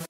you